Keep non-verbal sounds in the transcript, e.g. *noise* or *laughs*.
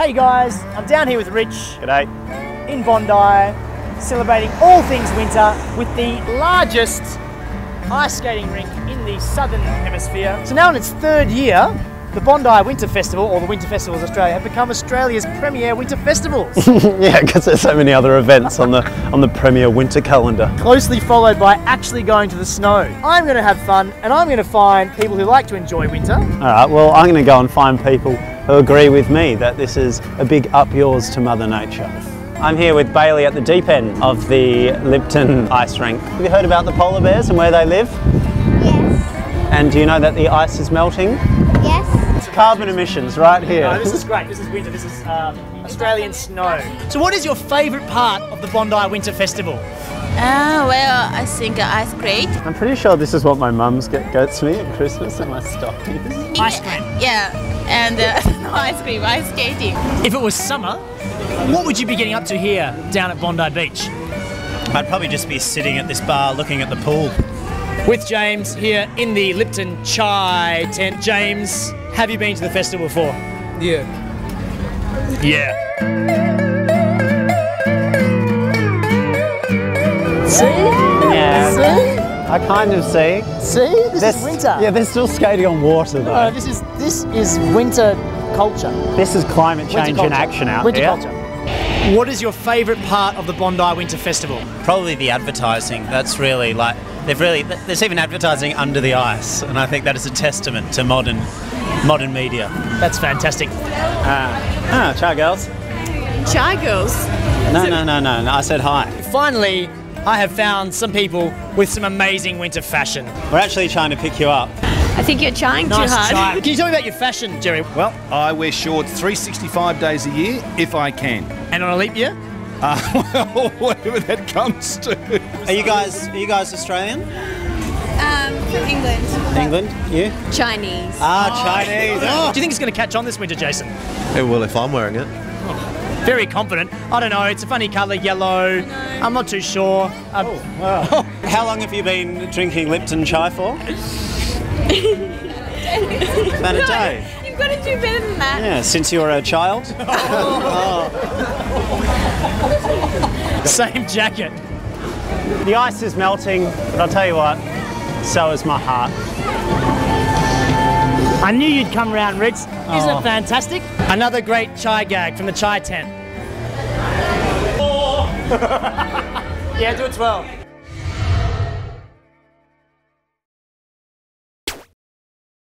Hey guys, I'm down here with Rich G'day. in Bondi, celebrating all things winter with the largest ice skating rink in the southern hemisphere. So now in its third year, the Bondi Winter Festival, or the Winter Festivals Australia, have become Australia's premier winter festivals. *laughs* Yeah, because there's so many other events on the on the premier winter calendar. closely followed by actually going to the snow. I'm going to have fun and I'm going to find people who like to enjoy winter. All right. Well, I'm going to go and find people who agree with me that this is a big up yours to Mother Nature. I'm here with Bailey at the deep end of the Lipton ice rink. Have you heard about the polar bears and where they live? Yes. And do you know that the ice is melting? Yes. Carbon emissions right here. No, this is great. This is winter. This is um, Australian snow. So, what is your favourite part of the Bondi Winter Festival? Ah, well, I think ice cream. I'm pretty sure this is what my mum's get, gets me at Christmas in my stockings. Ice cream. Yeah, and uh, *laughs* no ice cream, ice skating. If it was summer, what would you be getting up to here down at Bondi Beach? I'd probably just be sitting at this bar looking at the pool. With James here in the Lipton Chai tent. James, have you been to the festival before? Yeah. Yeah. See? Yeah. See? I kind of see. See? This This- is winter. Yeah, they're still skating on water though. No, this is this is winter culture. This is climate change in action out winter here. culture. What is your favourite part of the Bondi Winter Festival? Probably the advertising. That's really like they've really there's even advertising under the ice, and I think that is a testament to modern modern media. That's fantastic. Ah, ciao girls. Chai girls. No, no, no, no, no. I said hi. Finally, I have found some people with some amazing winter fashion. We're actually trying to pick you up. I think you're trying Nice too hard. try. *laughs* Can you tell me about your fashion, Jerry? Well, I wear shorts 365 days a year if I can. And on a leap year? Uh, *laughs* well, whatever that comes to. Are you guys? Are you guys Australian? Um, from England. England? You? Chinese. Ah, Chinese. Oh. Do you think it's going to catch on this winter, Jason? It will if I'm wearing it. Very confident. I don't know. It's a funny colour, yellow. I'm not too sure. Um, Wow. *laughs* How long have you been drinking Lipton chai for? *laughs* About a day. You've got to do better than that. Yeah, since you were a child. *laughs* Oh. *laughs* Same jacket. The ice is melting, but I'll tell you what, so is my heart. I knew you'd come round, Rich. Isn't Oh. it fantastic? Another great chai gag from the chai tent. yeah, do it 12.